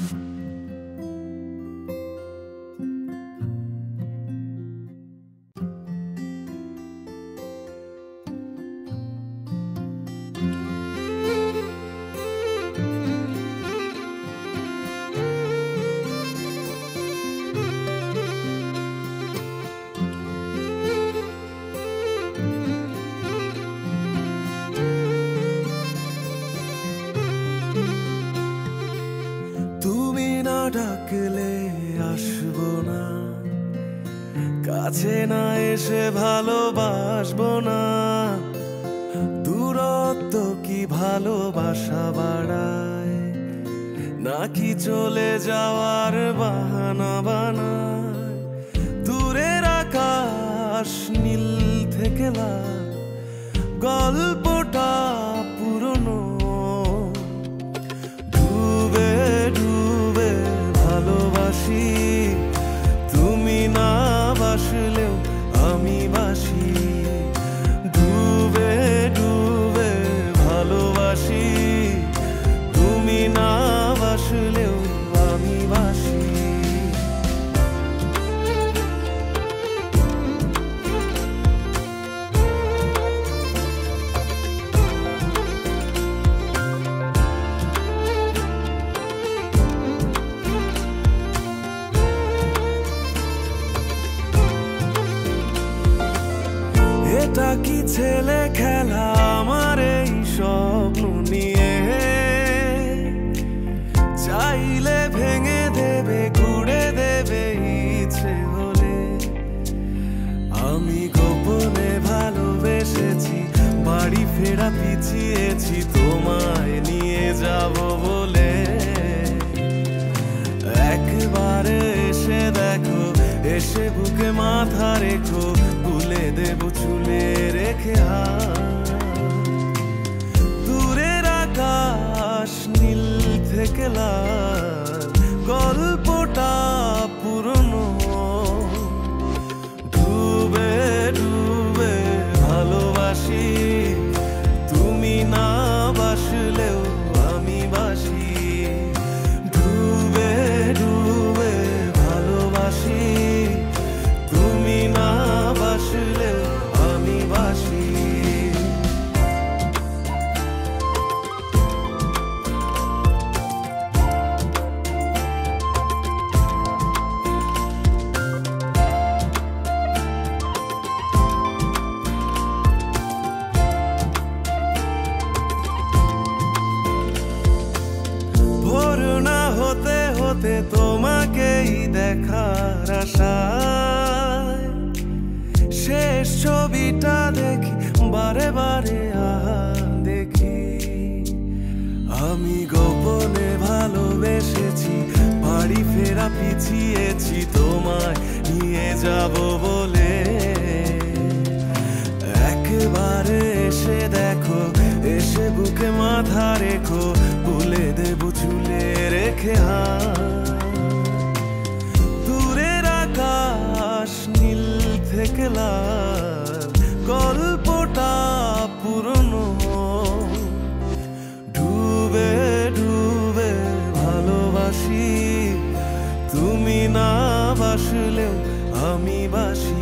Mm-hmm. ডাকলে আসব না। কাছে না এসে ভালোবাসবো না। দূরত্ব কি ভালোবাসা বাড়ায়? নাকি চলে যাওয়ার বাহানা বানায়? দূরের আকাশ নীল থেকে গল্পটা কি ছেলে খেলা আমার এই স্বপ্ন নিয়ে। চাইলে ভেঙে দেবে, গুড়ে দেবে ইচ্ছে হলে। আমি গোপনে ভালোবেসেছি, বাড়ি ফেরা পিছিয়েছি, তোমায় নিয়ে যাব বলে। একবারে এসে দেখো, এসে বুকে মাথা রেখো, তুলে দেব চুলে রেখে হতে তোমাকেই দেখার আশায়। শেষ ছবিটা দেখি, বারে বারে দেখি। আমি গোপনে ভালোবেসেছি, বাড়ি ফেরা পিছিয়েছি, তোমায় নিয়ে যাব বলে। একবারে এসে দেখো এসে বুকে মাথা রেখো, বলে দেবো চুলে রেখে দূরের আকাশ নীল থেকে লাল, গল্পটা পুরনো। ডুবে ডুবে ভালোবাসি, তুমি না বাসলেও আমি বাসি।